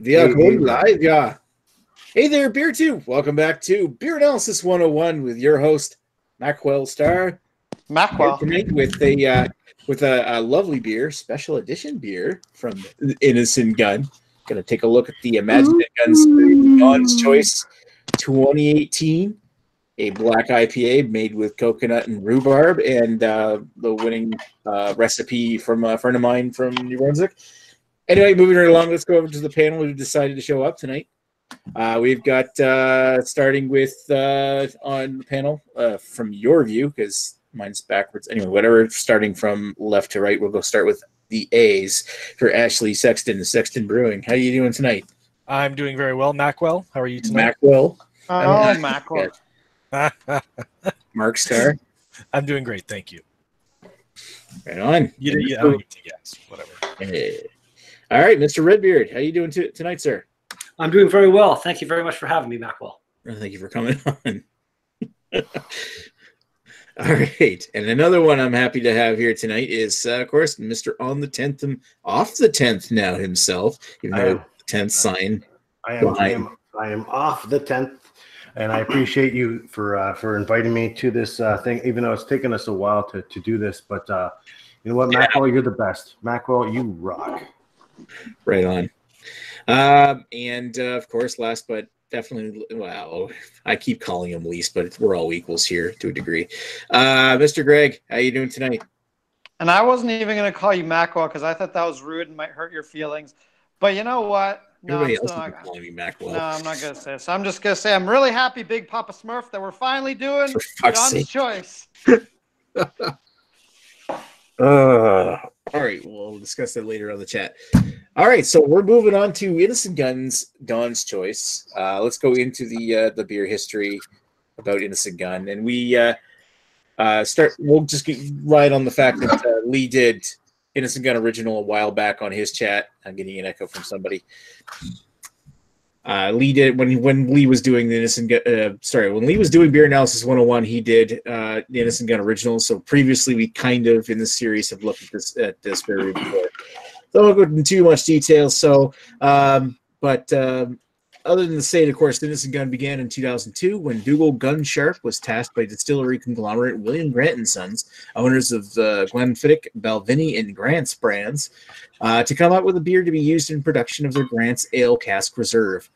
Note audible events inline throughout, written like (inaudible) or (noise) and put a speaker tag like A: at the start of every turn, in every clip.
A: Wir hey, hey, live, yeah. Hey there, Beer 2. Welcome back to Beer Analysis 101 with your host, Mackwell Star.
B: Mackwell.
A: Tonight with a uh, with a, a, lovely beer, special edition beer from Innis & Gunn. Gonna take a look at the Imagine Guns Don's Choice 2018 a black IPA made with coconut and rhubarb, and uh, the winning uh, recipe from a friend of mine from New Brunswick. Anyway, moving right along, let's go over to the panel who decided to show up tonight. Uh, we've got uh, starting with uh, on the panel uh, from your view because mine's backwards. Anyway, whatever. Starting from left to right, we'll go start with the A's for Ashley Sexton, Sexton Brewing. How are you doing tonight?
C: I'm doing very well, Mackwell. How are you tonight?
A: Mackwell.
B: Oh, Mackwell. (laughs)
A: Mark Star.
C: I'm doing great, thank you.
A: Right on.
C: You did, yeah, yes, whatever.
A: Hey. All right, Mr. Redbeard, how you doing t- tonight, sir?
D: I'm doing very well. Thank you very much for having me, Mackwell.
A: thank you for coming (laughs) on. (laughs) All right, and another one I'm happy to have here tonight is, uh, of course, Mr. On the Tenth, and off the tenth now himself, even though tenth sign.
E: I am, I am, I am off the tenth and I appreciate you for uh, for inviting me to this uh, thing, even though it's taken us a while to, to do this. But uh, you know what, yeah. Mackwell, you're the best. Mackwell, you rock.
A: Right on. Um, and uh, of course, last but definitely, well, I keep calling him least, but we're all equals here to a degree. Uh, Mr. Greg, how are you doing tonight?
B: And I wasn't even going to call you Mackwell because I thought that was rude and might hurt your feelings. But you know what?
A: No, Everybody else not, calling me Macwell.
B: No, I'm not gonna say this. I'm just gonna say I'm really happy, Big Papa Smurf, that we're finally doing John's sake. choice. (laughs)
A: uh, all right, we'll discuss that later on the chat. All right, so we're moving on to Innis & Gunn's, Dawn's Choice. Uh, let's go into the uh, the beer history about Innis & Gunn, and we uh, uh, start. We'll just get right on the fact that uh, Lee did Innis & Gunn original a while back on his chat. I'm getting an echo from somebody. Uh, Lee did when when Lee was doing the Innis & Gunn. Uh, sorry, when Lee was doing Beer Analysis 101, he did uh, the Innis & Gunn original. So previously, we kind of in the series have looked at this at this very before. So I won't go into too much detail. So, um, but um, other than the state, of course, the Innis & Gunn began in 2002 when Dougal Gunn Sharp was tasked by distillery conglomerate William Grant and Sons, owners of the Glenfiddich, Balvenie, and Grants brands, uh, to come up with a beer to be used in production of their Grants Ale Cask Reserve.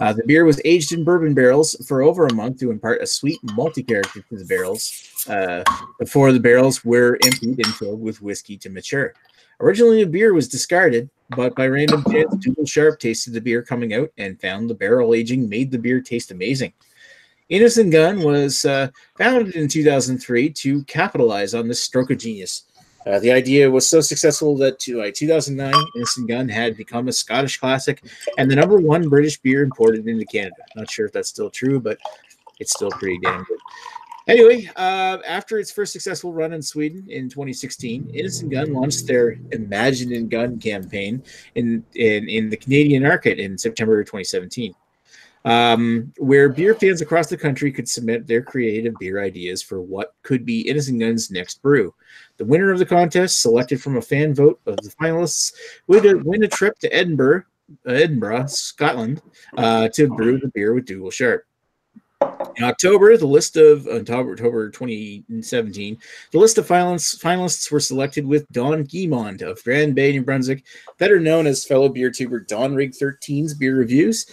A: Uh, the beer was aged in bourbon barrels for over a month to impart a sweet multi character to the barrels uh, before the barrels were emptied and filled with whiskey to mature. Originally, the beer was discarded, but by random chance, Dougal Sharp tasted the beer coming out and found the barrel aging made the beer taste amazing. Innis & Gunn was uh, founded in 2003 to capitalize on this stroke of genius. Uh, the idea was so successful that to, uh, 2009, Innis & Gunn had become a Scottish classic and the number one British beer imported into Canada. Not sure if that's still true, but it's still pretty damn good. Anyway, uh, after its first successful run in Sweden in 2016, Innis & Gunn launched their Imagine & Gunn campaign in, in, in the Canadian market in September 2017, um, where beer fans across the country could submit their creative beer ideas for what could be Innis & Gunn's next brew. The winner of the contest, selected from a fan vote of the finalists, would win a trip to Edinburgh, Edinburgh, Scotland, uh, to brew the beer with Dougal Sharp. In October, the list of October, October 2017, the list of finalists, finalists were selected with Don Guimond of Grand Bay, New Brunswick, better known as fellow beer tuber Donrig13's beer reviews,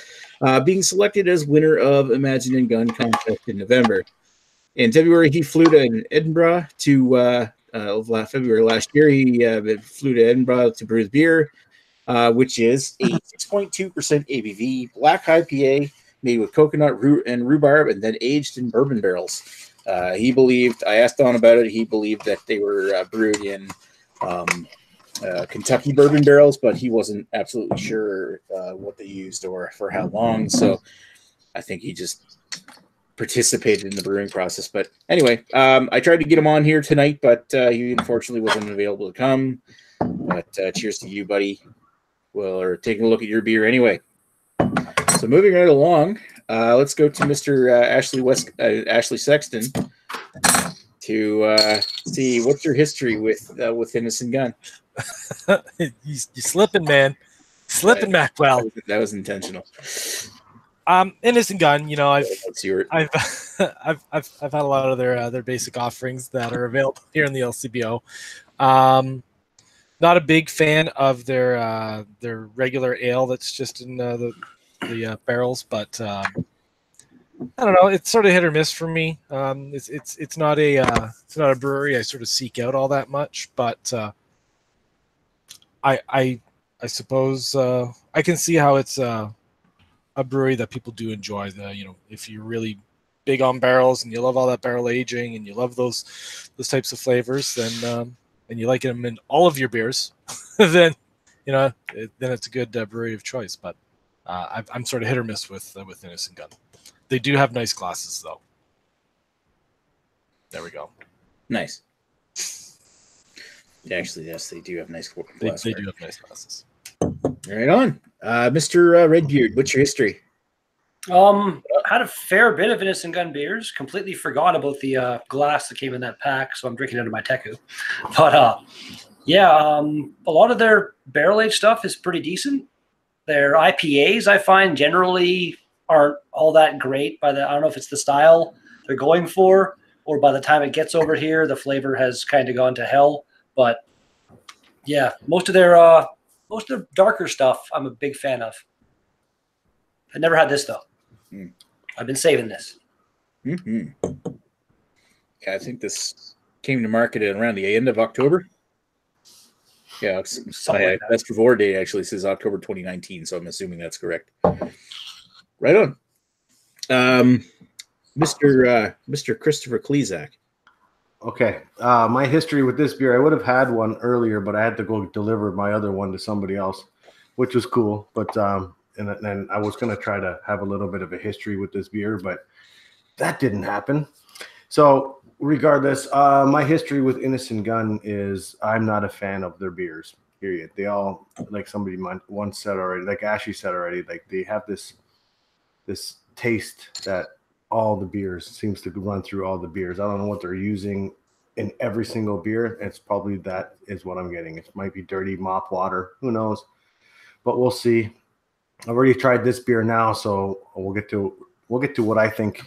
A: uh, being selected as winner of Imagine & Gunn contest in November. In February, he flew to Edinburgh to uh, uh, February last year. He uh, flew to Edinburgh to brew the beer, uh, which is a 6.2% ABV black IPA made with coconut root and rhubarb and then aged in bourbon barrels. Uh, he believed, I asked Don about it, he believed that they were uh, brewed in um, uh, Kentucky bourbon barrels, but he wasn't absolutely sure uh, what they used or for how long. So I think he just participated in the brewing process. But anyway, um, I tried to get him on here tonight, but uh, he unfortunately wasn't available to come. But uh, cheers to you, buddy. Well, or taking a look at your beer anyway. So moving right along, uh, let's go to Mr. Uh, Ashley West, uh, Ashley Sexton, to uh, see what's your history with uh, with Innis & Gunn.
C: you, you slipping, man. Slipping Macwell.
A: That was intentional.
C: Um, Innis & Gunn. You know, I've
A: Let's hear it.
C: I've (laughs) I've I've I've had a lot of their uh, their basic offerings that are available here in the LCBO. Um, not a big fan of their uh, their regular ale that's just in uh, the the uh, barrels, but um, I don't know. It's sort of hit or miss for me. Um, it's it's it's not a uh, it's not a brewery I sort of seek out all that much, but uh, I I I suppose uh, I can see how it's uh, a brewery that people do enjoy. The you know if you're really big on barrels and you love all that barrel aging and you love those those types of flavors, then um, and you like them in all of your beers, (laughs) then you know then it's a good uh, brewery of choice. But uh, I've, I'm sort of hit or miss with uh, with Innis & Gunn. They do have nice glasses though. There we go.
A: Nice. Actually, yes, they do have nice
C: They, they do have nice glasses.
A: Right on. Uh, Mr. Uh, Redbeard, what's your history?
D: Um, had a fair bit of Innis & Gunn beers. Completely forgot about the uh, glass that came in that pack, so I'm drinking out of my Teku. (laughs) But uh, yeah, um, a lot of their barrel aged stuff is pretty decent. Their IPAs, I find, generally aren't all that great. By the I don't know if it's the style they're going for, or by the time it gets over here, the flavor has kind of gone to hell. But yeah, most of their uh, most of their darker stuff, I'm a big fan of. I never had this though.
A: Hmm.
D: I've been saving this.
A: hmm Yeah, I think this came to market around the end of October. Yeah, it's,
D: Something
A: my
D: like that.
A: best before date actually says October 2019, so I'm assuming that's correct. Right on. Um, Mr. Uh, Mr. Christopher Klezak.
E: Okay. Uh, my history with this beer, I would have had one earlier, but I had to go deliver my other one to somebody else, which was cool. But um, and then I was gonna try to have a little bit of a history with this beer, but that didn't happen. So regardless, uh, my history with Innis & Gunn is I'm not a fan of their beers. Period. They all like somebody once said already, like Ashley said already, like they have this this taste that all the beers seems to run through all the beers. I don't know what they're using in every single beer. It's probably that is what I'm getting. It might be dirty mop water. Who knows? But we'll see. I've already tried this beer now, so we'll get to we'll get to what I think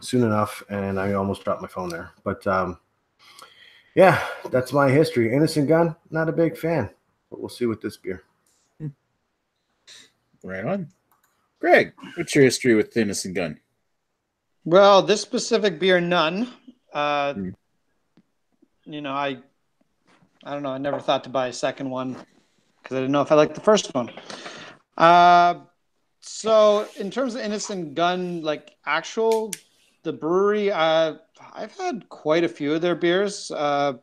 E: soon enough. And I almost dropped my phone there. But um, yeah, that's my history. Innis & Gunn, not a big fan, but we'll see with this beer.
A: Right on. Greg, what's your history with Innis & Gunn?
B: Well, this specific beer, none. Uh,
A: Hmm.
B: You know, I, I don't know. I never thought to buy a second one because I didn't know if I liked the first one. Uh, so in terms of Innis & Gunn, like actual, the brewery, uh, I've had quite a few of their beers. Uh,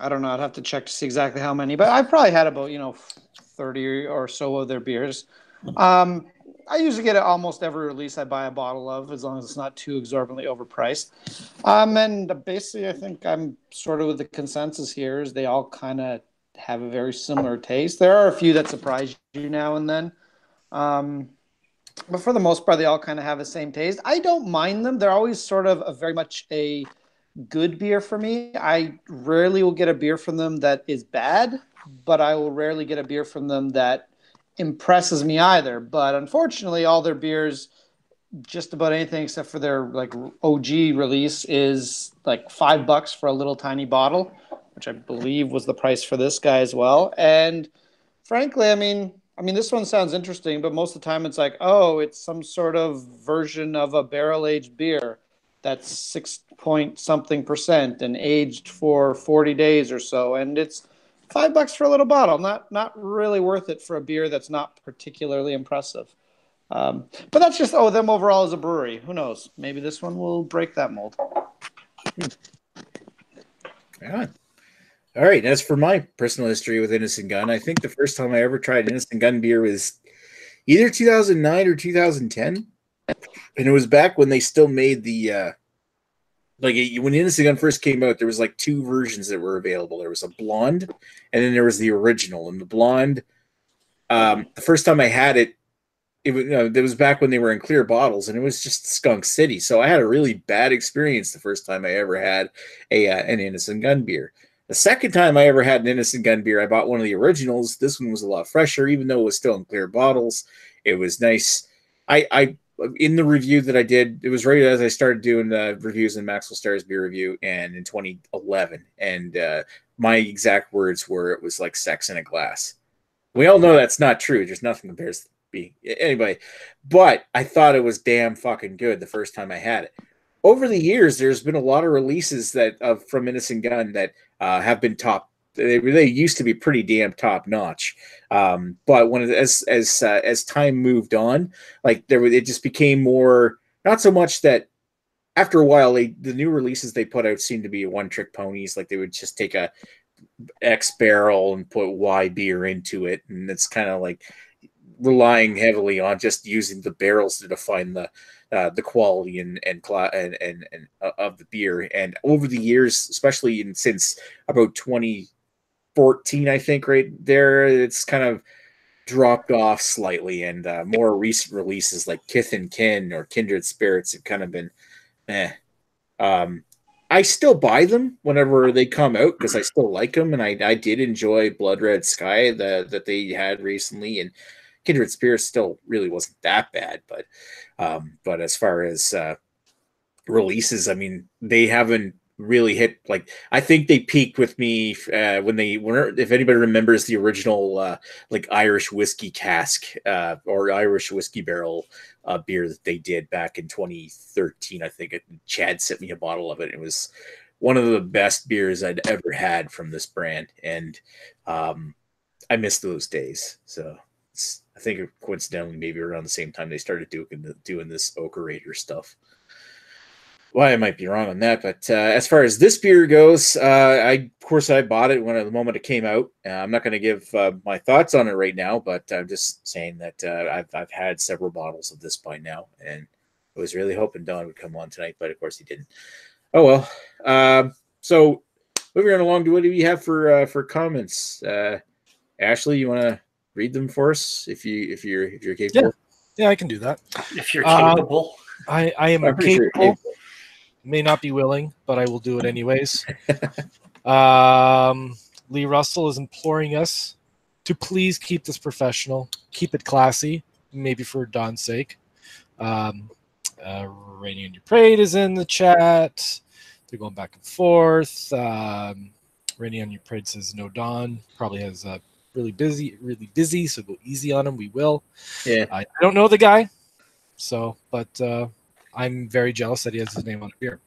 B: I don't know. I'd have to check to see exactly how many, but I've probably had about you know thirty or so of their beers. Um, I usually get it almost every release I buy a bottle of, as long as it's not too exorbitantly overpriced. Um, and basically, I think I'm sort of with the consensus here is they all kind of have a very similar taste. There are a few that surprise you now and then, um, but for the most part, they all kind of have the same taste. I don't mind them. They're always sort of a very much a good beer for me. I rarely will get a beer from them that is bad, but I will rarely get a beer from them that impresses me either. But unfortunately, all their beers, just about anything except for their like OG release, is like five bucks for a little tiny bottle, which I believe was the price for this guy as well. And frankly, I mean, I mean, this one sounds interesting, but most of the time it's like, oh, it's some sort of version of a barrel aged beer that's six point something percent and aged for 40 days or so. And it's five bucks for a little bottle. Not, not really worth it for a beer that's not particularly impressive. Um, but that's just, oh, them overall as a brewery. Who knows? Maybe this one will break that mold.
A: Right on. All right. As for my personal history with Innis & Gunn, I think the first time I ever tried Innis & Gunn beer was either 2009 or 2010. And it was back when they still made the, uh, like when Innis & Gunn first came out, there was like two versions that were available. There was a blonde, and then there was the original. And the blonde, um, the first time I had it, it was, you know, it was back when they were in clear bottles, and it was just Skunk City. So I had a really bad experience the first time I ever had a uh, an Innis & Gunn beer. The second time I ever had an Innis & Gunn beer, I bought one of the originals. This one was a lot fresher, even though it was still in clear bottles. It was nice. I, I in the review that I did, it was right as I started doing the reviews in Maxwell Stars beer review, and in 2011, and uh, my exact words were, "It was like sex in a glass." We all know that's not true. There's nothing compares to being anybody, but I thought it was damn fucking good the first time I had it. Over the years, there's been a lot of releases that from Innis & Gunn that uh, have been top. They really used to be pretty damn top notch. Um, but when as as uh, as time moved on, like there it just became more not so much that after a while they the new releases they put out seemed to be one trick ponies. Like they would just take a X barrel and put Y beer into it, and it's kind of like relying heavily on just using the barrels to define the uh, the quality and and and and, uh, of the beer. And over the years, especially in, since about 2014, I think right there, it's kind of dropped off slightly. And uh, more recent releases like Kith and Kin or Kindred Spirits have kind of been, eh. Um, I still buy them whenever they come out because I still like them, and I, I did enjoy Blood Red Sky that that they had recently, and Kindred Spirits still really wasn't that bad, but um, but as far as uh, releases, I mean, they haven't really hit like I think they peaked with me uh, when they were if anybody remembers the original uh, like Irish whiskey cask uh, or Irish whiskey barrel uh, beer that they did back in 2013 I think Chad sent me a bottle of it. It was one of the best beers I'd ever had from this brand. And um, I miss those days so I think coincidentally maybe around the same time they started doing doing this Ochre Raider stuff well, I might be wrong on that, but uh, as far as this beer goes, uh, I of course I bought it when the moment it came out. Uh, I'm not going to give uh, my thoughts on it right now, but I'm just saying that uh, I've I've had several bottles of this by now, and I was really hoping Don would come on tonight, but of course he didn't. Oh well. Um, so moving on along to what do we have for uh, for comments? Ashley, you want to read them for us if you if you're if you're capable?
C: Yeah, yeah I can do that.
D: If you're capable.
C: I, I am capable. Sure may not be willing, but I will do it anyways. (laughs) um, Lee Russell is imploring us to please keep this professional, keep it classy, maybe for Don's sake. Um, uh, Rainy and Your Parade is in the chat. They're going back and forth. Um, Rainy on Your Parade says no Don. Probably has a really busy, really busy, so go easy on him. We will.
A: Yeah.
C: I, I don't know the guy, so but uh, I'm very jealous that he has his name on a beer.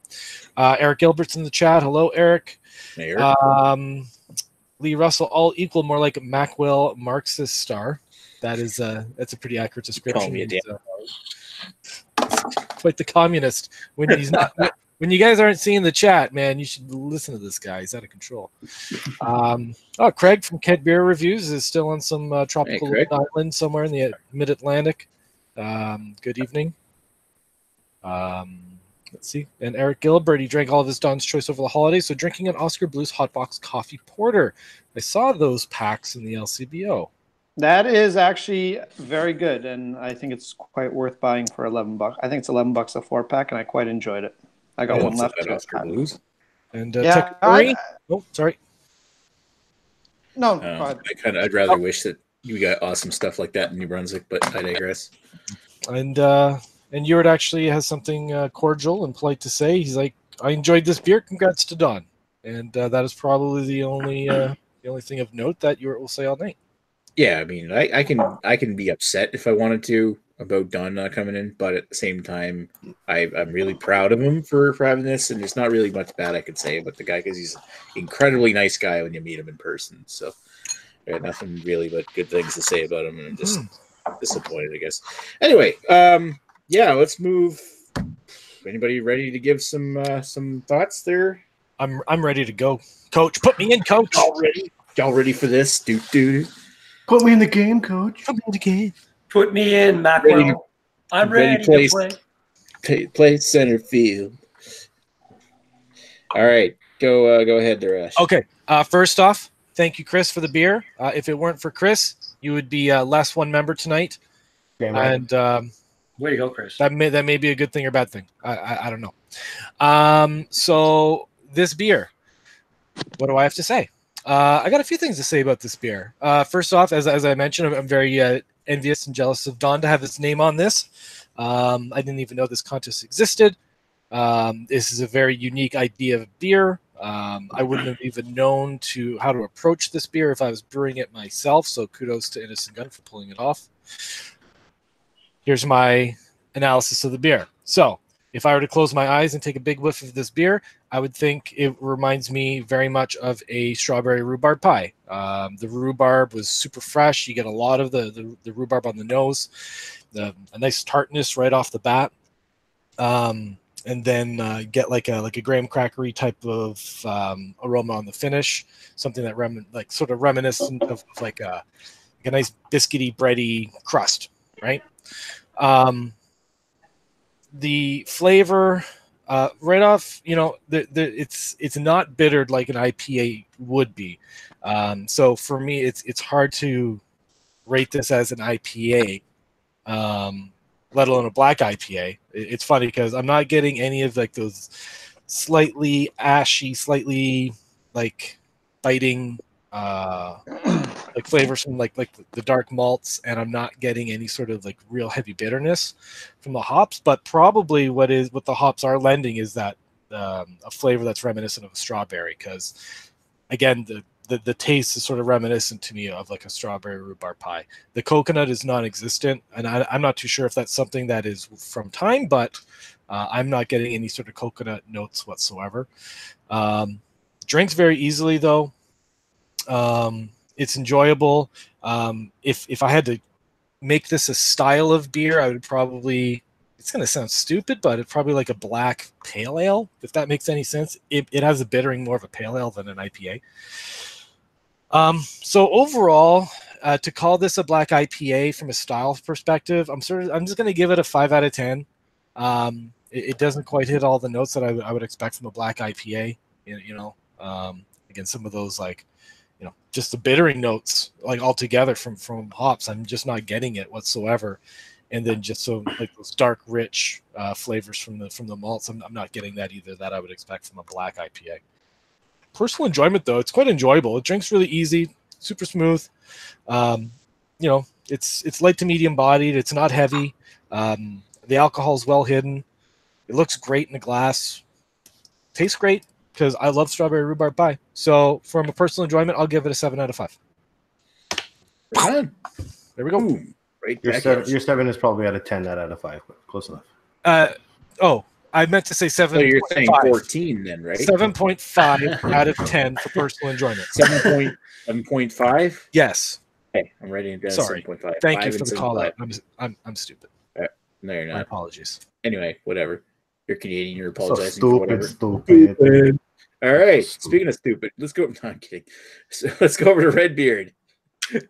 C: Uh, Eric Gilbert's in the chat. Hello, Eric.
A: Hey, Eric.
C: Um, Lee Russell, all equal, more like Macwell Marxist star. That is a that's a pretty accurate description.
A: Call me a damn.
C: Uh, quite the communist when he's not. When you guys aren't seeing the chat, man, you should listen to this guy. He's out of control. Um, oh, Craig from Ked Beer Reviews is still on some uh, tropical
A: hey,
C: island somewhere in the mid Atlantic. Um, good evening. Um, let's see. And Eric Gilbert, he drank all of his Don's Choice over the holidays. So drinking an Oskar Blues Hotbox Coffee Porter. I saw those packs in the LCBO.
B: That is actually very good, and I think it's quite worth buying for eleven bucks. I think it's eleven bucks a four pack, and I quite enjoyed it. I got one left.
A: Oskar Blues.
C: And uh,
B: yeah, I,
C: oh, sorry.
B: No,
A: um, I kind of. I'd rather oh. wish that you got awesome stuff like that in New Brunswick, but I digress.
C: And uh, and Yurt actually has something uh, cordial and polite to say. He's like, "I enjoyed this beer. Congrats to Don." And uh, that is probably the only uh, the only thing of note that Yurt will say all night.
A: Yeah, I mean, I, I can I can be upset if I wanted to about Don not coming in, but at the same time, I, I'm really proud of him for for having this, and there's not really much bad I could say about the guy because he's an incredibly nice guy when you meet him in person. So, I got nothing really but good things to say about him, and I'm just mm-hmm. disappointed, I guess. Anyway, um, yeah, let's move. Anybody ready to give some uh, some thoughts there?
C: I'm I'm ready to go, Coach. Put me in, Coach.
A: Y'all ready? Y'all ready for this? Dude, dude.
E: Put me in the game, Coach.
C: Put me in the game.
D: Put me in, Macwell. I'm ready, ready to play.
A: Play, play center field. All right, go uh, go ahead, Darash.
C: Okay. Uh, first off, thank you, Chris, for the beer. Uh, if it weren't for Chris, you would be uh, less one member tonight.
E: Damn
C: right. And um,
D: Way to go, Chris.
C: That may that may be a good thing or bad thing. I I, I don't know. Um, so this beer, what do I have to say? Uh, I got a few things to say about this beer. Uh, first off, as, as I mentioned, I'm, I'm very uh, envious and jealous of Don to have his name on this. Um, I didn't even know this contest existed. Um, this is a very unique idea of beer. Um, I wouldn't have even known to how to approach this beer if I was brewing it myself. So kudos to Innis & Gunn for pulling it off. Here's my analysis of the beer. So if I were to close my eyes and take a big whiff of this beer, I would think it reminds me very much of a strawberry rhubarb pie. Um, the rhubarb was super fresh. You get a lot of the, the, the rhubarb on the nose, the, a nice tartness right off the bat. Um, and then uh, get like a like a graham crackery type of um, aroma on the finish, something that rem- like sort of reminiscent of, like a like a nice biscuity bready crust, right? Um, the flavor uh, right off, you know, the, the, it's it's not bittered like an IPA would be. Um, so for me, it's it's hard to rate this as an IPA, um, let alone a black IPA. It, it's funny because I'm not getting any of like those slightly ashy, slightly like biting uh (clears throat) like flavors from like like the dark malts and i'm not getting any sort of like real heavy bitterness from the hops but probably what is what the hops are lending is that um, a flavor that's reminiscent of a strawberry because again the, the the taste is sort of reminiscent to me of like a strawberry rhubarb pie. The coconut is non-existent and I, i'm not too sure if that's something that is from time but uh, i'm not getting any sort of coconut notes whatsoever. Um, drinks very easily though um, it's enjoyable. Um, if if I had to make this a style of beer, I would probably. It's gonna sound stupid, but it's probably like a black pale ale, if that makes any sense. It, it has a bittering more of a pale ale than an IPA. Um, so overall, uh, to call this a black IPA from a style perspective, I'm sort of I'm just gonna give it a five out of ten. Um, it, it, doesn't quite hit all the notes that I, I would expect from a black IPA. You, you know, um, again, some of those like you know just the bittering notes like altogether from from hops i'm just not getting it whatsoever. And then just so like those dark rich uh, flavors from the from the malts I'm, I'm not getting that either that i would expect from a black ipa personal enjoyment though it's quite enjoyable. It drinks really easy super smooth. Um, you know it's it's light to medium bodied it's not heavy. Um, the alcohol is well hidden. It looks great in the glass. Tastes great because I love strawberry rhubarb pie. So, from a personal enjoyment, I'll give it a seven out of five. There we go.
A: Ooh, right
E: Your seven, your seven is probably out of ten, not out of five, but close enough.
C: Uh, oh, I meant to say seven.
A: So you're saying
C: 5.
A: 14 then, right?
C: Seven point five (laughs) out of ten for personal enjoyment.
A: Seven point seven point five.
C: Yes.
A: Okay, I'm writing it down.
C: Sorry.
A: 7.5.
C: Thank you for the call
A: 7.5.
C: out. I'm, I'm I'm stupid.
A: No, you're
C: My
A: not.
C: apologies.
A: Anyway, whatever. You're Canadian. You're
E: So
A: apologizing for
E: stupid,
A: whatever.
E: stupid.
A: All right.
E: Stupid.
A: Speaking of stupid, let's go. (laughs) No, I'm kidding. So let's go over to Redbeard.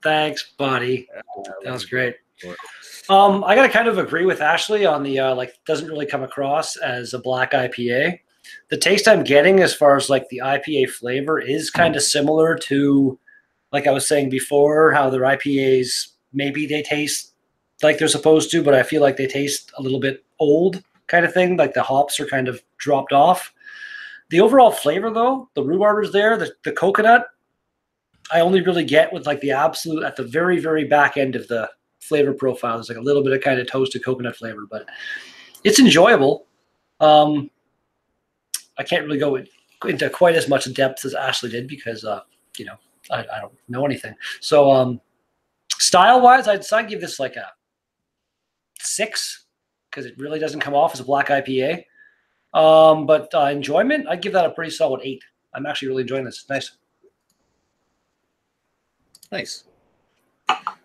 D: Thanks, buddy. That was great. Um, I gotta kind of agree with Ashley on the uh, like doesn't really come across as a black IPA. The taste I'm getting as far as like the IPA flavor is kind of similar to like I was saying before, how their IPAs maybe they taste like they're supposed to, but I feel like they taste a little bit old kind of thing. Like the hops are kind of dropped off. The overall flavor though, the rhubarb is there, the, the coconut, I only really get with like the absolute at the very, very back end of the flavor profile. There's like a little bit of kind of toasted coconut flavor, but it's enjoyable. Um, I can't really go in- into quite as much depth as Ashley did because, uh, you know, I, I don't know anything. So, um, style wise, I'd, I'd give this like a six because it really doesn't come off as a black IPA. Um, but uh, enjoyment, I'd give that a pretty solid eight. I'm actually really enjoying this. It's nice.
A: Nice.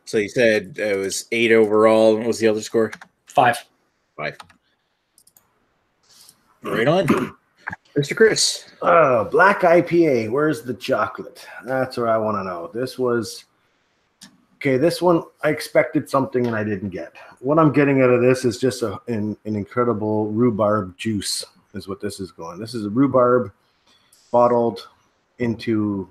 A: So you said it was eight overall. What was the other score?
D: Five.
A: Five. Right on. Mr. Chris.
E: Oh, black IPA. Where's the chocolate? That's what I want to know. This was okay. This one I expected something and I didn't get. What I'm getting out of this is just a, an, an incredible rhubarb juice. Is what this is going. This is a rhubarb bottled into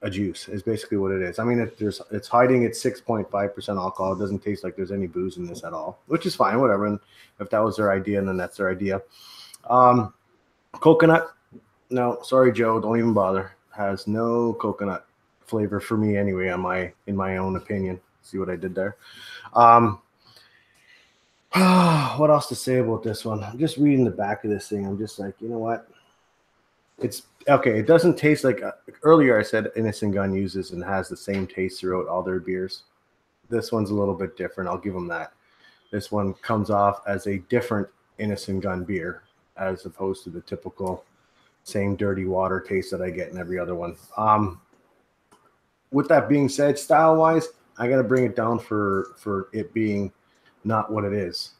E: a juice. Is basically what it is. I mean, there's it's hiding at 6.5 percent alcohol. It doesn't taste like there's any booze in this at all, which is fine. Whatever. And if that was their idea, then that's their idea. Um, coconut no, sorry, Joe. Don't even bother. Has no coconut flavor for me anyway. On my in my own opinion. See what I did there. Um, (sighs) what else to say about this one? I'm just reading the back of this thing. I'm just like, you know what? It's okay. It doesn't taste like uh, earlier. I said Innis & Gunn uses and has the same taste throughout all their beers. This one's a little bit different. I'll give them that. This one comes off as a different Innis & Gunn beer as opposed to the typical same dirty water taste that I get in every other one. Um, with that being said, style wise, I got to bring it down for for it being not what it is.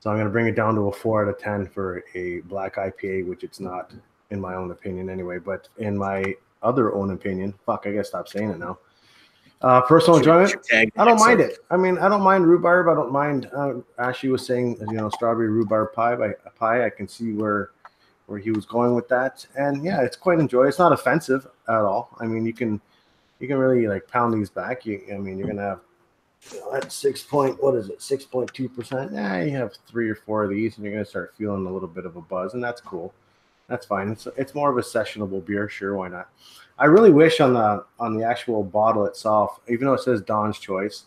E: So I'm going to bring it down to a four out of ten for a black IPA, which it's not in my own opinion anyway. But in my other own opinion, fuck, I gotta stop saying it now. Uh, personal enjoyment. I don't mind it. I mean, I don't mind rhubarb. I don't mind. Uh, Ashley was saying, you know, strawberry rhubarb pie. By pie, I can see where where he was going with that, and yeah, it's quite enjoyable. It's not offensive at all. I mean, you can you can really like pound these back. You, I mean, you're gonna have at six point, what is it, six point two percent? Yeah, you have three or four of these, and you're gonna start feeling a little bit of a buzz, and that's cool. That's fine. It's it's more of a sessionable beer. Sure, why not? I really wish on the on the actual bottle itself, even though it says Don's Choice,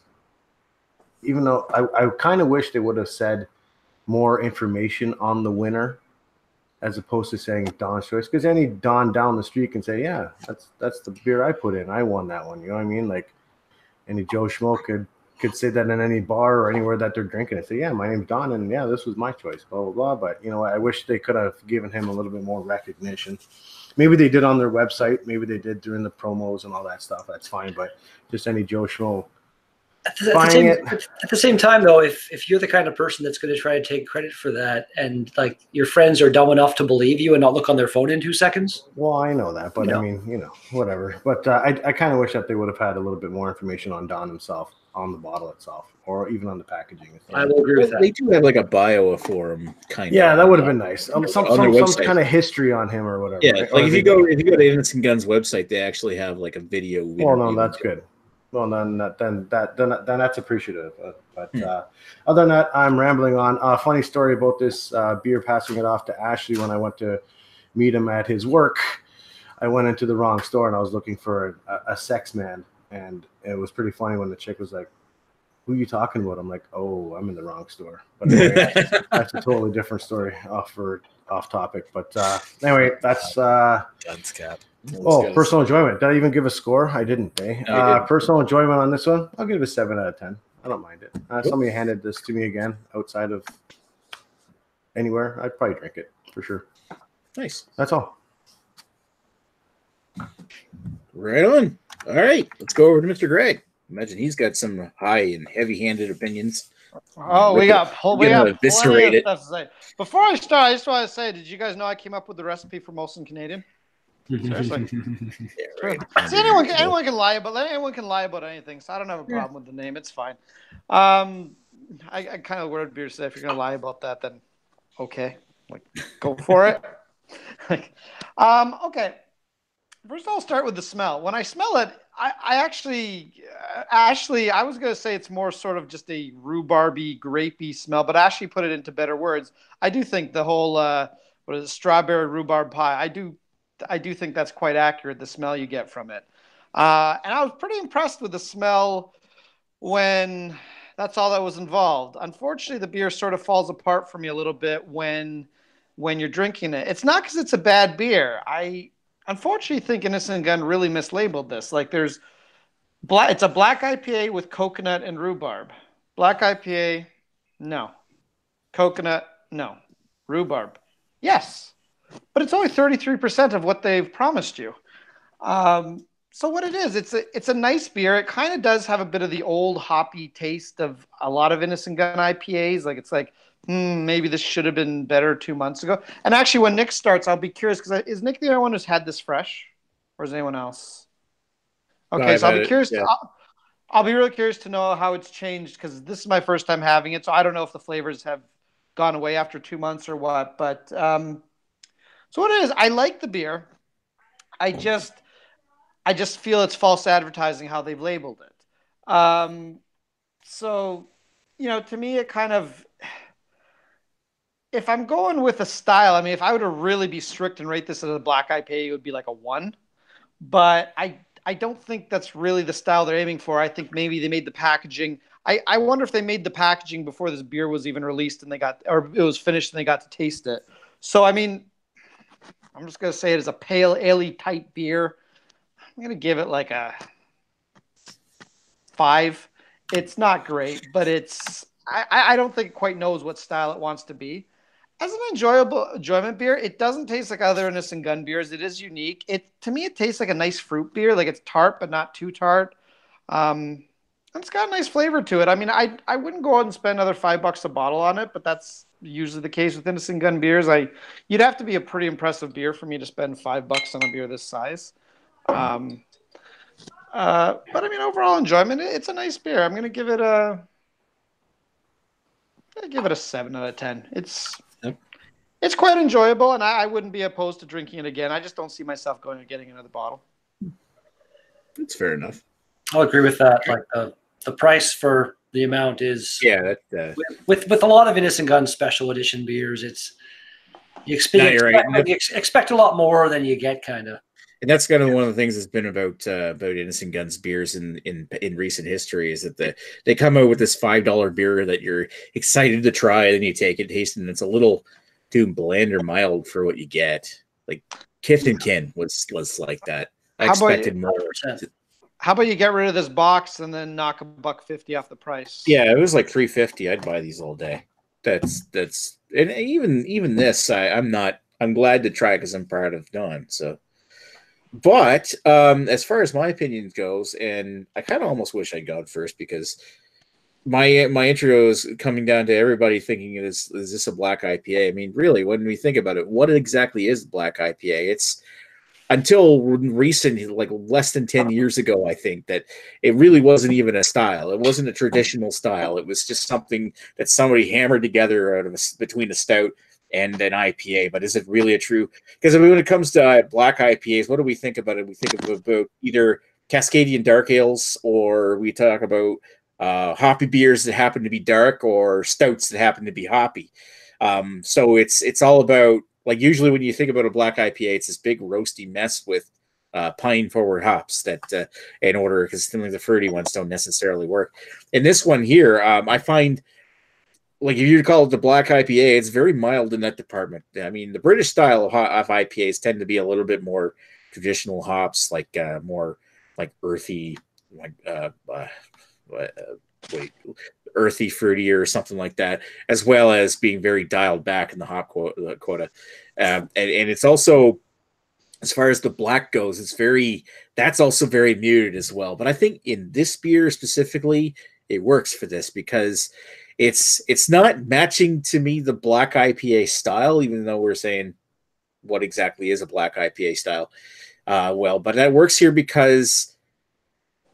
E: even though I, I kind of wish they would have said more information on the winner as opposed to saying Don's Choice, because any Don down the street can say, "Yeah, that's that's the beer I put in. I won that one." You know what I mean? Like any Joe Schmo could could say that in any bar or anywhere that they're drinking and say, "Yeah, my name's Don, and yeah, this was my choice." Blah blah blah. But you know, I wish they could have given him a little bit more recognition. Maybe they did on their website. Maybe they did during the promos and all that stuff. That's fine. But just any Joe Schmo
D: at the, at, the same, at the, same, time though if, if you're the kind of person that's going to try to take credit for that and like your friends are dumb enough to believe you and not look on their phone in two seconds
E: well i know that but i mean you know whatever but uh, i, I kind of wish that they would have had a little bit more information on don himself on the bottle itself or even on the packaging
D: i will agree with that
A: they do have like a bio for him kind
E: yeah, of yeah that would have been nice um, some, some, some kind of history on him or whatever
A: yeah right? like or if you go if you go to Innis & Gunn's website they actually have like a video
E: well no that's good well then then that then then that's appreciative. Uh, but hmm. uh, other than that, I'm rambling on. A uh, funny story about this uh, beer passing it off to Ashley when I went to meet him at his work. I went into the wrong store and I was looking for a, a sex man, and it was pretty funny when the chick was like, "Who are you talking about?" I'm like, "Oh, I'm in the wrong store." But (laughs) anyway, that's a totally different story off for off topic. But uh, anyway, that's uh,
C: guns cap.
E: Oh, personal enjoyment. Did I even give a score? I didn't. Eh? No, uh, didn't. Personal enjoyment on this one. I'll give it a seven out of ten. I don't mind it. Uh, somebody handed this to me again outside of anywhere. I'd probably drink it for sure.
A: Nice.
E: That's all.
A: Right on. All right, let's go over to Mr. Greg. Imagine he's got some high and heavy-handed opinions.
B: Oh, we got pull, we got eviscerate Stuff to say. Before I start, I just want to say, did you guys know I came up with the recipe for Molson Canadian? Seriously. (laughs) yeah, right. See, anyone can, anyone can lie about anyone can lie about anything, so I don't have a problem yeah. with the name. It's fine. Um, I, I kind of word beer say if you're gonna lie about that, then okay, like go for it. (laughs) like, um, okay. First, I'll start with the smell. When I smell it, I, I actually, uh, Ashley, I was gonna say it's more sort of just a rhubarby, grapey smell, but Ashley put it into better words. I do think the whole uh, what is it, strawberry rhubarb pie. I do I do think that's quite accurate. The smell you get from it, uh, and I was pretty impressed with the smell when that's all that was involved. Unfortunately, the beer sort of falls apart for me a little bit when when you're drinking it. It's not because it's a bad beer. I unfortunately I think Innis & Gunn really mislabeled this. Like there's black. It's a black IPA with coconut and rhubarb. Black IPA, no. Coconut, no. Rhubarb, yes but it's only 33% of what they've promised you. Um, so what it is, it's a it's a nice beer. It kind of does have a bit of the old hoppy taste of a lot of Innis & Gunn IPAs. Like it's like, hmm, maybe this should have been better two months ago. And actually, when Nick starts, I'll be curious because is Nick the only one who's had this fresh, or is anyone else? Okay, no, so I'll be curious. Yeah. to, I'll, I'll be really curious to know how it's changed because this is my first time having it, so I don't know if the flavors have gone away after two months or what. But um, so what it is, I like the beer. I just I just feel it's false advertising how they've labeled it. Um, so, you know, to me, it kind of if I'm going with a style, I mean, if I were to really be strict and rate this as a black IPA, it would be like a one. But I I don't think that's really the style they're aiming for. I think maybe they made the packaging. I, I wonder if they made the packaging before this beer was even released and they got or it was finished and they got to taste it. So I mean, I'm just gonna say it is a pale ale type beer. I'm gonna give it like a five. It's not great, but it's I, I don't think it quite knows what style it wants to be as an enjoyable enjoyment beer, it doesn't taste like other Innis & Gunn beers. It is unique. It to me, it tastes like a nice fruit beer. Like it's tart, but not too tart. Um, it's got a nice flavor to it. I mean, I I wouldn't go out and spend another five bucks a bottle on it, but that's usually the case with Innis & Gunn beers. I you'd have to be a pretty impressive beer for me to spend five bucks on a beer this size. Um, uh, but I mean, overall enjoyment, it's a nice beer. I'm gonna give it a. I give it a seven out of ten. It's it's quite enjoyable, and I, I, wouldn't be opposed to drinking it again. I just don't see myself going and getting another bottle.
A: That's fair enough.
D: I'll agree with that. Like the the price for the amount is
A: yeah. That, uh,
D: with, with, with a lot of Innis & Gunn special edition beers, it's you expect, right. expect, you expect a lot more than you get, kind of.
A: And that's kind of one of the things that's been about uh, about Innis & Gunn's beers in, in in recent history is that the they come out with this five dollar beer that you're excited to try, and then you take it, taste, and it's a little too bland or mild for what you get. Like Kith and Kin was was like that. I how expected more.
B: How about you get rid of this box and then knock a buck fifty off the price?
A: Yeah, it was like three fifty. I'd buy these all day. That's that's and even even this, I, I'm not. I'm glad to try because I'm proud of Don. So, but um, as far as my opinion goes, and I kind of almost wish I'd gone first because my my intro is coming down to everybody thinking is is this a black IPA? I mean, really, when we think about it, what exactly is black IPA? It's until recent, like less than ten years ago, I think that it really wasn't even a style. It wasn't a traditional style. It was just something that somebody hammered together out of a, between a stout and an IPA. But is it really a true? Because I mean, when it comes to uh, black IPAs, what do we think about it? We think about either Cascadian dark ales, or we talk about uh, hoppy beers that happen to be dark or stouts that happen to be hoppy. Um, so it's it's all about like usually when you think about a black IPA, it's this big roasty mess with uh, pine forward hops that uh, in order because the fruity ones don't necessarily work. And this one here, um, I find like if you call it the black IPA, it's very mild in that department. I mean, the British style of, of IPAs tend to be a little bit more traditional hops, like uh, more like earthy, like uh uh, wait, earthy, fruity, or something like that, as well as being very dialed back in the hop quota. quota. Um, and, and it's also, as far as the black goes, it's very, that's also very muted as well. But I think in this beer specifically, it works for this because it's it's not matching to me the black IPA style, even though we're saying what exactly is a black IPA style. Uh, well, but that works here because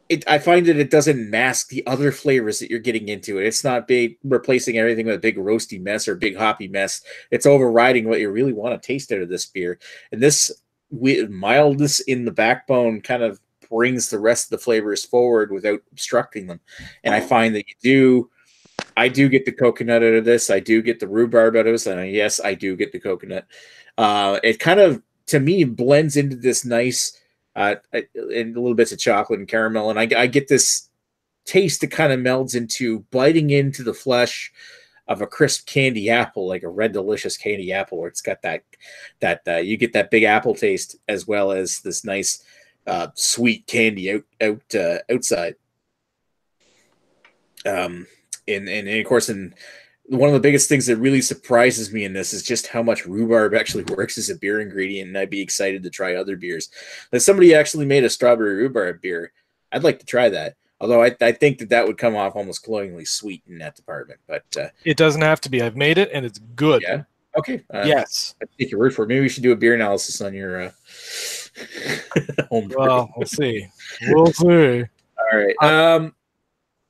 A: it, I find that it doesn't mask the other flavors that you're getting into it. It's not big replacing everything with a big roasty mess or big hoppy mess. It's overriding what you really want to taste out of this beer. And this mildness in the backbone kind of brings the rest of the flavors forward without obstructing them. And I find that you do I do get the coconut out of this. I do get the rhubarb out of this. And yes, I do get the coconut. Uh, it kind of to me blends into this nice uh, and little bits of chocolate and caramel, and I, I get this taste that kind of melds into biting into the flesh of a crisp candy apple, like a red delicious candy apple, where it's got that that uh, you get that big apple taste as well as this nice uh, sweet candy out out uh, outside. Um, and, and and of course, in one of the biggest things that really surprises me in this is just how much rhubarb actually (laughs) works as a beer ingredient, and I'd be excited to try other beers. If somebody actually made a strawberry rhubarb beer, I'd like to try that. Although I, I think that that would come off almost cloyingly sweet in that department, but uh,
C: it doesn't have to be. I've made it and it's good.
A: Yeah. Okay.
C: Uh, yes.
A: I take your word for it. Maybe we should do a beer analysis on your uh, (laughs)
C: home. Well, we'll see. We'll see.
A: All right. Um,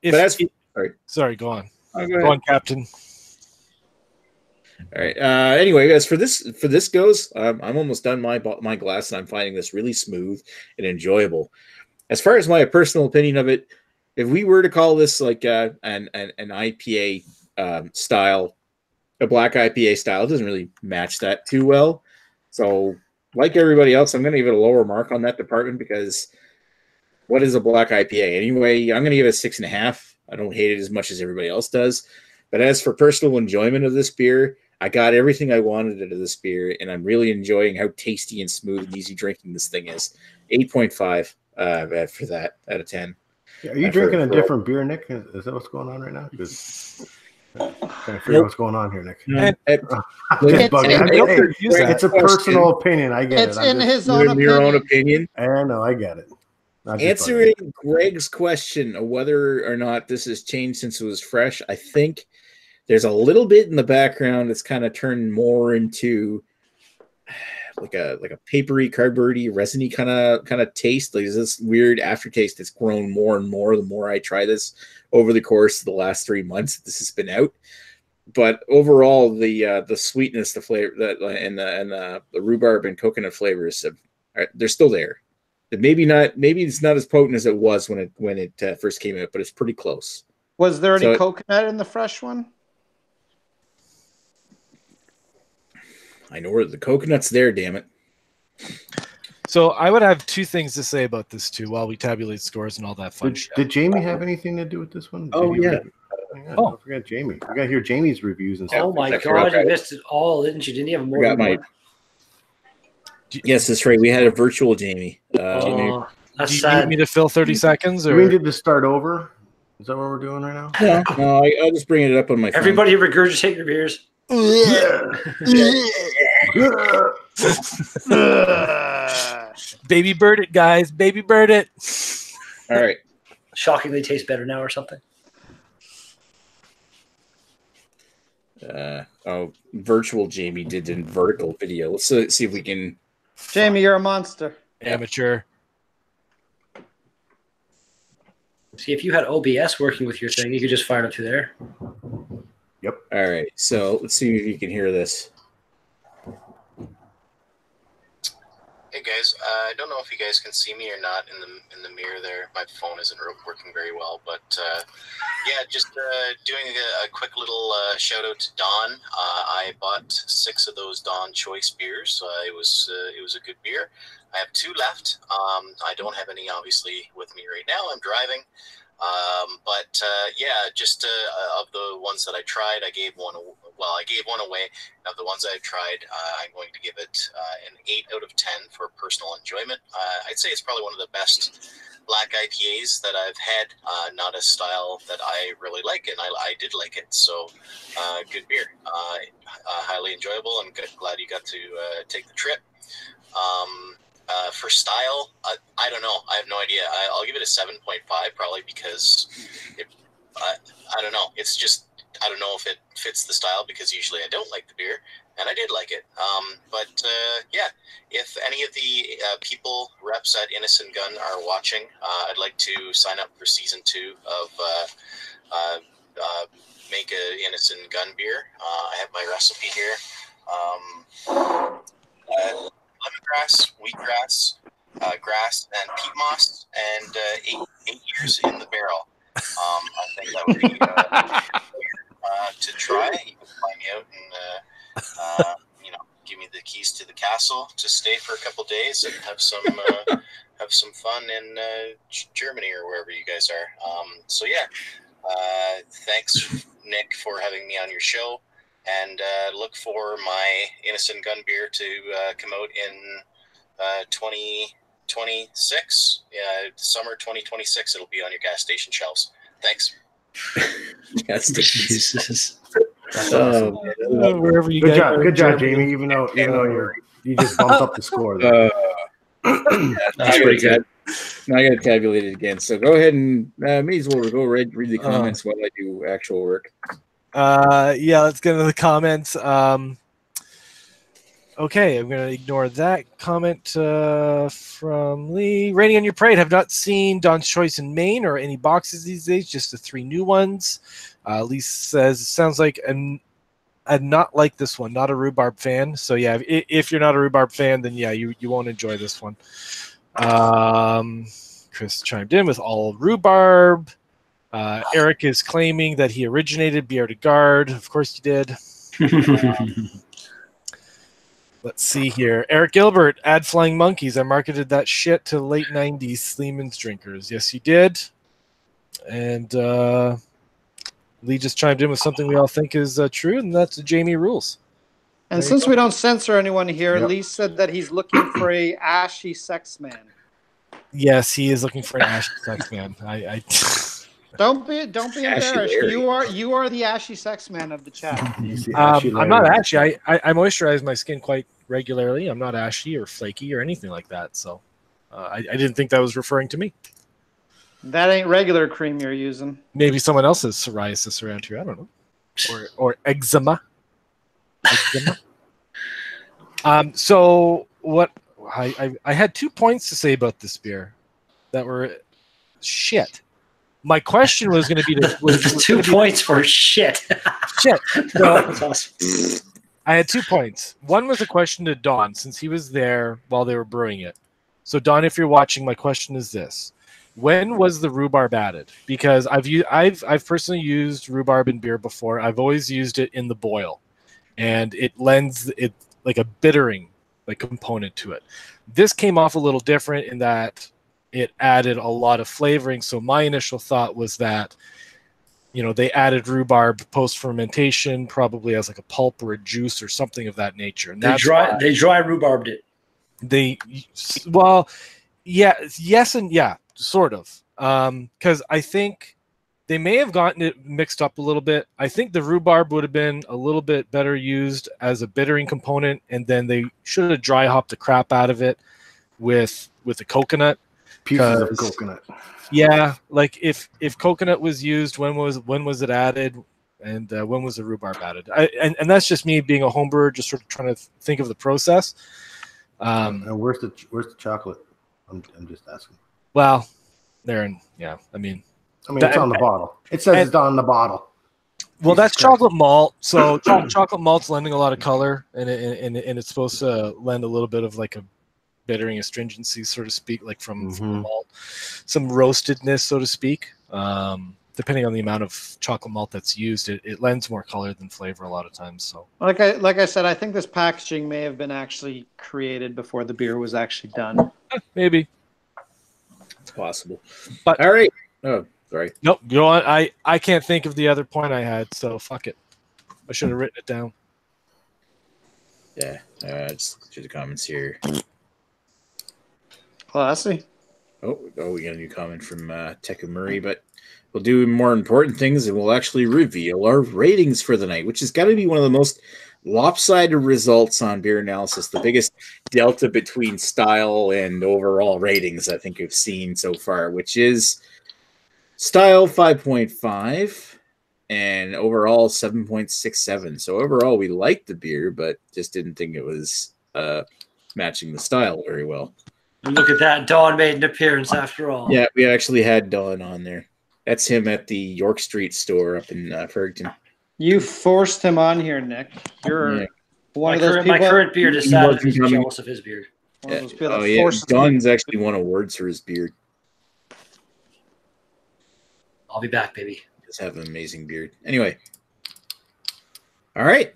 C: if, but that's, sorry. sorry. Go on. Go, go on, Captain.
A: All right. Uh, anyway, guys, for this for this goes, um, I'm almost done my my glass, and I'm finding this really smooth and enjoyable. As far as my personal opinion of it, if we were to call this like uh, an, an an IPA um, style a black IPA style. It doesn't really match that too well. So, like everybody else, I'm going to give it a lower mark on that department because what is a black IPA? Anyway, I'm going to give it a six and a half. I don't hate it as much as everybody else does. But as for personal enjoyment of this beer, I got everything I wanted out of this beer, and I'm really enjoying how tasty and smooth and easy drinking this thing is. 8.5 uh, for that out of 10.
E: Are you
A: I've
E: drinking a
A: heard-
E: different beer, Nick? Is, is that what's going on right now? 'Cause- Trying to figure
A: Nope.
E: out what's going on here, Nick.
C: And-
A: It-
E: I'm
B: It's- it's- (laughs)
E: hey, it's a personal opinion. I get
B: It's
E: it. I'm
B: in
E: just-
B: his own
A: in your own
B: opinion.
A: opinion.
E: I know. I get it.
A: Answering
E: bugging.
A: Greg's question of whether or not this has changed since it was fresh, I think there's a little bit in the background that's kind of turned more into (sighs) like a like a papery, cardboardy, resiny kind of kind of taste. Like this weird aftertaste that's grown more and more the more I try this over the course of the last three months that this has been out. But overall, the uh, the sweetness, the flavor, that and the and the, the rhubarb and coconut flavors, have, are, they're still there. Maybe not. Maybe it's not as potent as it was when it when it uh, first came out, but it's pretty close.
B: Was there any
A: So-
B: coconut in the fresh one?
A: I know where the coconut's there. Damn it!
C: So I would have two things to say about this too while we tabulate scores and all that fun
E: Did,
C: shit.
E: did Jamie have anything to do with this one? Did
A: Oh,
E: you
A: yeah.
E: read- Oh, yeah.
C: Oh.
E: Don't forget Jamie. We got to hear Jamie's reviews and stuff.
D: Oh my god, you missed it all, didn't you? Didn't you have more?
A: Forgot
D: than
A: my-
D: one?
A: Yes, that's right. We had a virtual Jamie. Uh,
D: Oh, that's
C: Do you
D: sad.
C: need me to fill 30 seconds
E: Do we need to start over? Is that what we're doing right now?
A: no, no, I, I'll just bring it up on my phone.
D: Everybody regurgitate your beers. (laughs)
C: baby bird it, guys? Baby bird it. (laughs)
A: All right.
D: Shockingly tastes better now or something.
A: Uh, oh, virtual Jamie did in vertical video. Let's uh, see if we can.
B: Jamie, you're a monster.
C: Amateur.
D: See, if you had OBS working with your thing, you could just fire it up to there. Yep.
A: All right. So let's see if you can hear this.
F: Hey guys, uh, I don't know if you guys can see me or not in the in the mirror there. My phone isn't working very well, but uh, yeah, just uh, doing a, a quick little uh, shout out to Don. Uh, I bought six of those Don Choice beers. So it was uh, it was a good beer. I have two left. Um, I don't have any obviously with me right now. I'm driving. Um, but uh, yeah, just uh, of the ones that I tried, I gave one. Well, I gave one away. Of the ones I've tried, uh, I'm going to give it uh, an eight out of ten for personal enjoyment. Uh, I'd say it's probably one of the best black IPAs that I've had. Uh, not a style that I really like, and I, I did like it. So, uh, good beer. Uh, uh, highly enjoyable. I'm good, glad you got to uh, take the trip. Um, uh, for style, I, I don't know. I have no idea. I, I'll give it a seven point five, probably because it. I, I don't know. It's just I don't know if it fits the style because usually I don't like the beer, and I did like it. Um, but uh, yeah, if any of the uh, people reps at Innis & Gunn are watching, uh, I'd like to sign up for season two of uh, uh, uh, make a Innis & Gunn beer. I have my recipe here. Um, lemongrass, wheatgrass, uh, grass, and peat moss, and uh, eight eight years in the barrel. Um, I think that would be uh, (laughs) uh, to try. You can find me out and uh, you know give me the keys to the castle to stay for a couple days and have some have some fun in Germany or wherever you guys are. Um, so yeah, thanks Nick for having me on your show, and uh, look for my Innis & Gunn beer to uh, come out in uh, 2026, uh, summer 2026. It'll be on your gas station shelves. Thanks. (laughs)
A: That's the
D: Jesus.
E: That's
A: Oh,
E: awesome.
C: Uh, wherever you
E: Good job, good job,
C: Germany.
E: Jamie. Even though even though you're you just bumped up the score. (laughs) There.
A: Uh,
D: That's pretty good.
A: Now I got to tabulate it again. So go ahead and uh, may as well go read read the
C: Uh.
A: comments while I do actual work.
C: Uh, yeah, let's get into the comments. Um, okay, I'm going to ignore that comment uh, from Lee. Raining on your parade. Have not seen Don's Choice in Maine or any boxes these days. Just the three new ones. Uh, Lee says sounds like an I not like this one. Not a rhubarb fan. So yeah, if, if you're not a rhubarb fan, then yeah, you you won't enjoy this one. Um, Chris chimed in with all rhubarb. Uh, Eric is claiming that he originated Bière de Garde. Of course, he did. (laughs) Let's see here. Eric Gilbert, add flying monkeys. I marketed that shit to late 90s Sleeman's drinkers. Yes, you did. And uh, Lee just chimed in with something we all think is uh, true, and that's Jamie rules.
B: And
C: There
B: since we don't censor anyone here,
E: Yep.
B: Lee said that he's looking for a ashy sex man.
C: Yes, he is looking for an ashy sex man. I, I (laughs)
B: Don't be don't be embarrassed.
A: Larry.
B: You are you are the ashy sex man of the chat. (laughs)
E: You see
C: um, I'm not
E: Larry.
C: ashy. I, I, I moisturize my skin quite regularly. I'm not ashy or flaky or anything like that. So uh, I, I didn't think that was referring to me.
B: That ain't regular cream you're using.
C: Maybe someone else has psoriasis around here. I don't know. Or or eczema. Eczema. (laughs) um. So what? I, I I had two points to say about this beer that were shit. My question was going to be to, was, was
D: Two
C: be-
D: points for shit.
C: shit. (laughs) So,
D: awesome.
C: I had two points. One was a question to Don, since he was there while they were brewing it. So, Don, if you're watching, my question is this: When was the rhubarb added? Because I've I've I've personally used rhubarb in beer before. I've always used it in the boil, and it lends it like a bittering like component to it. This came off a little different in that it added a lot of flavoring. So my initial thought was that you know they added rhubarb post fermentation probably as like a pulp or a juice or something of that nature and
D: They dry they dry rhubarbed it.
C: they well yeah yes and yeah sort of um because i think they may have gotten it mixed up a little bit i think the rhubarb would have been a little bit better used as a bittering component and then they should have dry hopped the crap out of it with with the coconut
E: Pieces of coconut.
C: yeah like if if coconut was used when was when was it added and uh, when was the rhubarb added I, and, and that's just me being a home brewer just sort of trying to think of the process um
E: and where's the where's the chocolate? I'm, I'm just asking.
C: well there and yeah i mean
E: I mean,
C: That-
E: it's on the bottle. It says
C: and-
E: it's on the bottle.
C: well
E: Jesus
C: that's
E: Christ.
C: chocolate malt so chocolate malt's lending a lot of color and it, and, and it's supposed to lend a little bit of like a bittering astringency so to speak like from, from the
E: Mhm.
C: malt some roastedness so to speak um depending on the amount of chocolate malt that's used it, it lends more color than flavor a lot of times so
B: Like I like I said, I think this packaging may have been actually created before the beer was actually done.
C: maybe
A: It's possible.
C: But-
A: all right. Oh, sorry.
C: Nope. You know what? I I can't think of the other point I had, so fuck it. I should have written it down.
A: Yeah. Uh, just to the comments here.
B: Classy.
A: Oh, oh, we got a new comment from uh, Murray, but we'll do more important things and we'll actually reveal our ratings for the night, which has got to be one of the most lopsided results on beer analysis, the biggest delta between style and overall ratings I think we've seen so far, which is style 5.5 and overall 7.67. So overall, we liked the beer, but just didn't think it was uh, matching the style very well.
D: And look at that. Don made an appearance after all.
A: Yeah, we actually had Don on there. That's him at the York Street store up in uh, Ferguson.
B: You forced him on here, Nick. You're
A: Yeah.
B: one
D: My
B: of those
D: current,
B: people.
D: my current beard is sad
A: wasn't
D: because I'm
A: coming.
D: jealous of his beard.
B: one of
A: Oh yeah,
B: forces
A: Don's actually won awards for his beard.
D: I'll be back, baby.
A: He does have an amazing beard. Anyway, all right.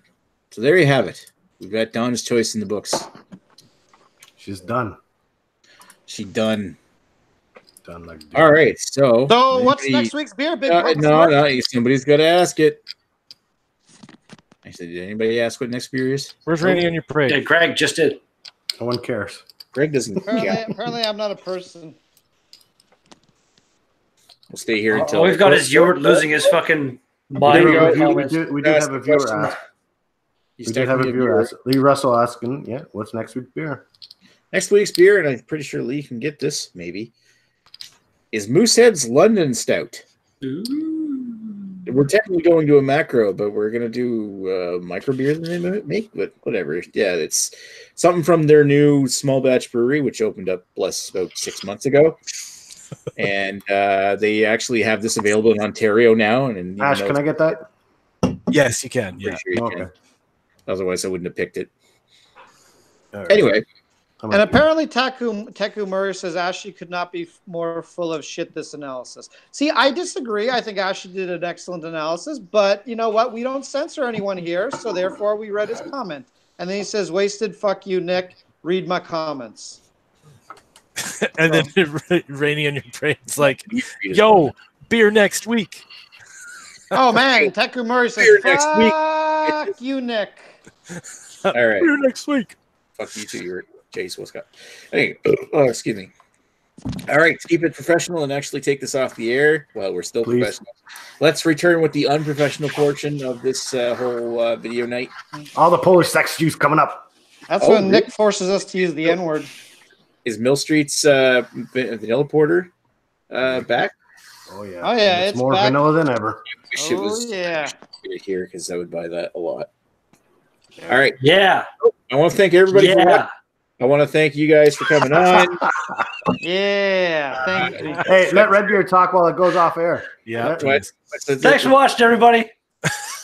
A: So there you have it. We've got Don's choice in the books.
E: She's done.
A: She done.
E: Done like.
A: All right. So
B: So, what's next week's beer? Big
A: Uh,
B: Bucks
A: no, no. Somebody's got to ask it. I said, did anybody ask what next beer is?
C: Where's Randy on your
D: Yeah,
C: parade?
D: Greg just did.
E: No one cares.
A: Greg doesn't.
B: Apparently,
A: Yeah,
B: apparently, I'm not a person.
A: we'll stay here until
D: All we've got is Ewart losing his fucking mind.
A: There
E: we,
A: you
E: do, we, do, we do have a viewer ask.
A: He's
E: We did have a
A: technically
E: viewer ask. Lee Russell asking, yeah, what's next week's beer?
A: Next week's beer, and I'm pretty sure Lee can get this, maybe, is Moosehead's London Stout.
D: Ooh.
A: We're technically going to a macro, but we're going to do uh, micro beer that they ma- make, but whatever. Yeah, it's something from their new small batch brewery, which opened up, less about six months ago. (laughs) and uh, they actually have this available in Ontario now. And, and
E: Ash, can I get that?
C: Yes, you can. Yeah.
A: sure you
E: Okay.
A: can. Otherwise, I wouldn't have picked it.
E: All right.
A: Anyway,
E: I might
B: And
E: be-
B: apparently, Taku Teku Murray says Ashley could not be f- more full of shit. This analysis. See, I disagree. I think Ashley did an excellent analysis, but you know what? We don't censor anyone here, so therefore we read his comment. And then he says, "Wasted. Fuck you, Nick. Read my comments." (laughs)
C: and then Rainy on your brain's like, (laughs) "Yo, beer next week." (laughs)
B: Oh man, Teku Murray says,
A: Beer next week.
B: "Fuck you, Nick."
A: All right.
C: Beer next week.
A: Fuck you too. You're Chase Westcott. Hey, oh, excuse me. All right, to keep it professional and actually take this off the air. Well, we're still
E: Please.
A: professional. Let's return with the unprofessional portion of this uh, whole uh, video night.
E: all the Polish sex juice coming up.
B: That's
A: Oh,
B: when
A: really?
B: Nick forces us to use the N word.
A: Is Mill Street's uh, vanilla porter uh, back?
E: Oh yeah.
B: Oh, yeah,
E: it's,
B: it's
E: more
B: back.
E: vanilla than ever.
A: Wish it
B: Oh
A: was
B: yeah.
A: here because I would buy that a lot. All right,
D: Yeah.
A: I want to thank everybody. For
D: Yeah.
A: Watching. I want to thank you guys for coming on. (laughs)
B: Yeah. Thank you.
E: Hey, let Redbeard talk while it goes off air.
C: Yeah.
D: Thanks for watching, everybody. (laughs)